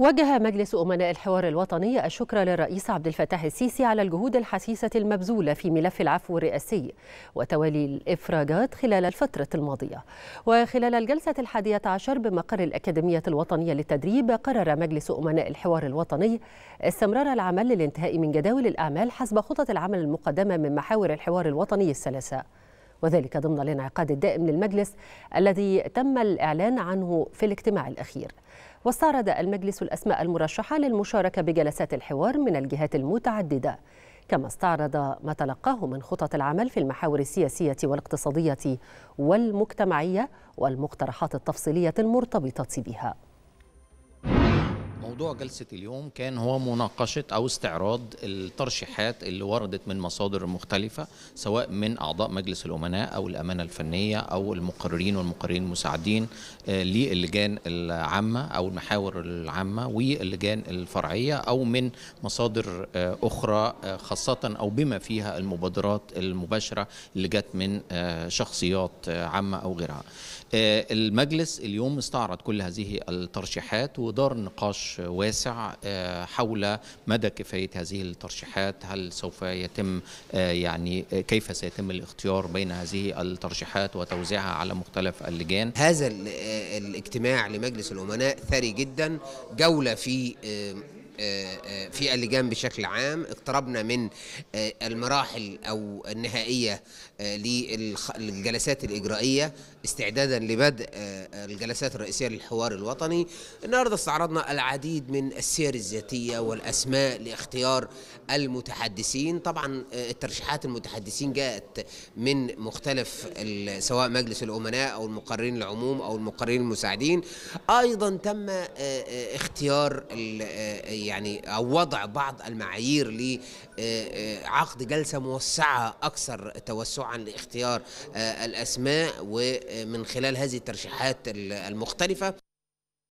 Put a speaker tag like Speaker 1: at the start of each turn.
Speaker 1: وجه مجلس أمناء الحوار الوطني الشكر للرئيس عبد الفتاح السيسي على الجهود الحثيثة المبذولة في ملف العفو الرئاسي وتوالي الإفراجات خلال الفترة الماضية. وخلال الجلسة الحادية عشر بمقر الأكاديمية الوطنية للتدريب قرر مجلس أمناء الحوار الوطني استمرار العمل للانتهاء من جداول الأعمال حسب خطط العمل المقدمة من محاور الحوار الوطني الثلاثة وذلك ضمن الانعقاد الدائم للمجلس الذي تم الإعلان عنه في الاجتماع الأخير. واستعرض المجلس الأسماء المرشحة للمشاركة بجلسات الحوار من الجهات المتعددة كما استعرض ما تلقاه من خطط العمل في المحاور السياسية والاقتصادية والمجتمعية والمقترحات التفصيلية المرتبطة بها.
Speaker 2: موضوع جلسة اليوم كان هو مناقشة أو استعراض الترشيحات اللي وردت من مصادر مختلفة سواء من أعضاء مجلس الأمناء أو الأمانة الفنية أو المقررين والمقررين المساعدين للجان العامة أو المحاور العامة واللجان الفرعية أو من مصادر أخرى خاصة أو بما فيها المبادرات المباشرة اللي جت من شخصيات عامة أو غيرها. المجلس اليوم استعرض كل هذه الترشيحات ودار نقاش واسع حول مدى كفاية هذه الترشيحات؟ هل سوف يتم يعني كيف سيتم الاختيار بين هذه الترشيحات وتوزيعها على مختلف اللجان؟
Speaker 3: هذا الاجتماع لمجلس الأمناء ثري جدا جولة في في اللجان بشكل عام. اقتربنا من المراحل أو النهائية للجلسات الإجرائية استعدادا لبدء الجلسات الرئيسية للحوار الوطني. النهارده استعرضنا العديد من السير الذاتية والأسماء لاختيار المتحدثين. طبعا الترشيحات المتحدثين جاءت من مختلف سواء مجلس الأمناء أو المقررين العموم أو المقررين المساعدين. أيضا تم اختيار يعني أو وضع بعض المعايير لعقد جلسة موسعة أكثر توسعا لاختيار الأسماء ومن خلال هذه الترشيحات المختلفة.